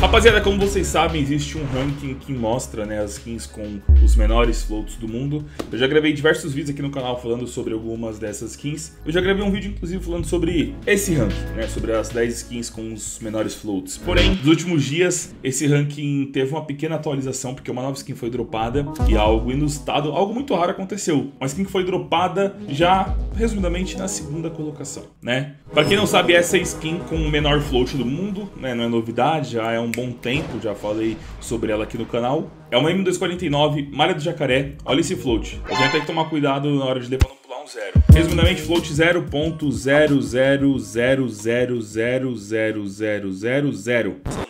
Rapaziada, como vocês sabem, existe um ranking que mostra né, as skins com os menores floats do mundo. Eu já gravei diversos vídeos aqui no canal falando sobre algumas dessas skins. Eu já gravei um vídeo, inclusive, falando sobre esse ranking, né, sobre as 10 skins com os menores floats. Porém, nos últimos dias, esse ranking teve uma pequena atualização, porque uma nova skin foi dropada e algo inusitado, algo muito raro aconteceu. Uma skin que foi dropada já, resumidamente, na segunda colocação, né? Pra quem não sabe, essa é a skin com o menor float do mundo, né, não é novidade, já é um bom tempo, já falei sobre ela aqui no canal. É uma M249, malha do jacaré, olha esse float. A gente tem que tomar cuidado na hora de um zero. Resumidamente, float 0.000000000. São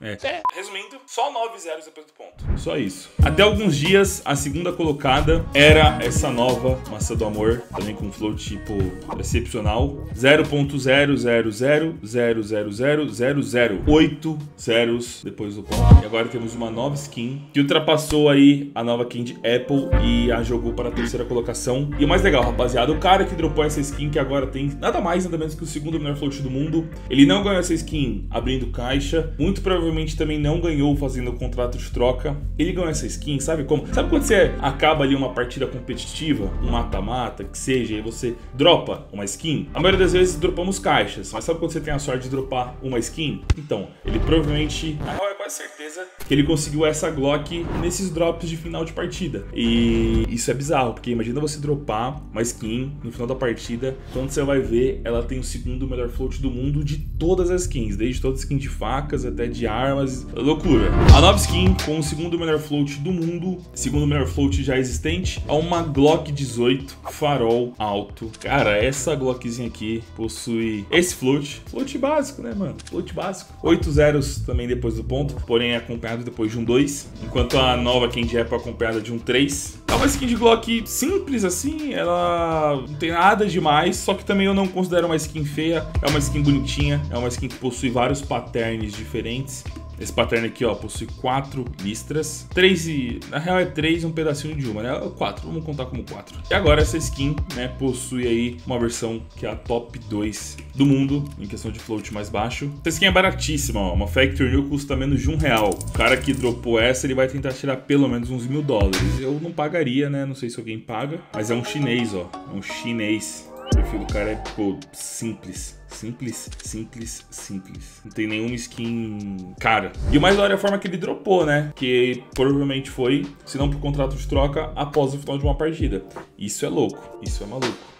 9, 1... É. Resumindo, só 9 zeros depois do ponto. Só isso. Até alguns dias, a segunda colocada era essa nova maçã do amor, também com float tipo excepcional. 0.000000000. 8 zeros depois do ponto. E agora temos uma nova skin que ultrapassou aí a nova skin de Apple e a jogou para a terceira colocação. E o mais legal, rapaziada, o cara que dropou essa skin que agora tem nada mais, nada menos que o segundo melhor float do mundo. Ele não ganhou essa skin abrindo caixa. Muito provavelmente provavelmente também não ganhou fazendo o contrato de troca. Ele ganhou essa skin, sabe como? Sabe quando você acaba ali uma partida competitiva, um mata-mata, que seja, e você dropa uma skin? A maioria das vezes dropamos caixas, mas sabe quando você tem a sorte de dropar uma skin? Então, ele provavelmente, é certeza, que ele conseguiu essa Glock nesses drops de final de partida. E isso é bizarro, porque imagina você dropar uma skin no final da partida, quando você vai ver, ela tem o segundo melhor float do mundo de todas as skins, desde todas as skins de facas até de ar armas, loucura. A nova skin com o segundo melhor float do mundo, segundo melhor float já existente, é uma Glock 18 farol alto. Cara, essa Glockzinha aqui possui esse float, float básico, né, mano? Float básico. 8 zeros também depois do ponto, porém é acompanhado depois de um 2, enquanto a nova Candy é acompanhada de um 3. É uma skin de Glock simples assim, ela não tem nada demais, só que também eu não considero uma skin feia, é uma skin bonitinha, é uma skin que possui vários patterns diferentes. Esse pattern aqui, ó, possui quatro listras. Três e... Na real é três um pedacinho de uma, né? Quatro, vamos contar como quatro. E agora essa skin, né, possui aí uma versão que é a top 2 do mundo, em questão de float mais baixo. Essa skin é baratíssima, ó. Uma Factory New custa menos de um real. O cara que dropou essa, ele vai tentar tirar pelo menos uns mil dólares. Eu não pagaria, né? Não sei se alguém paga. Mas é um chinês, ó. É um chinês. O perfil do cara é, pô, simples. Simples, simples, simples. Não tem nenhuma skin cara. E o mais da hora é a forma que ele dropou, né? Que provavelmente foi, se não por contrato de troca, após o final de uma partida. Isso é louco, isso é maluco.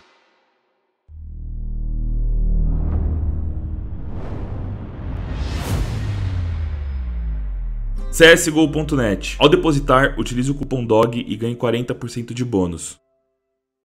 CSGO.net. Ao depositar, utilize o cupom DOG e ganhe 40% de bônus.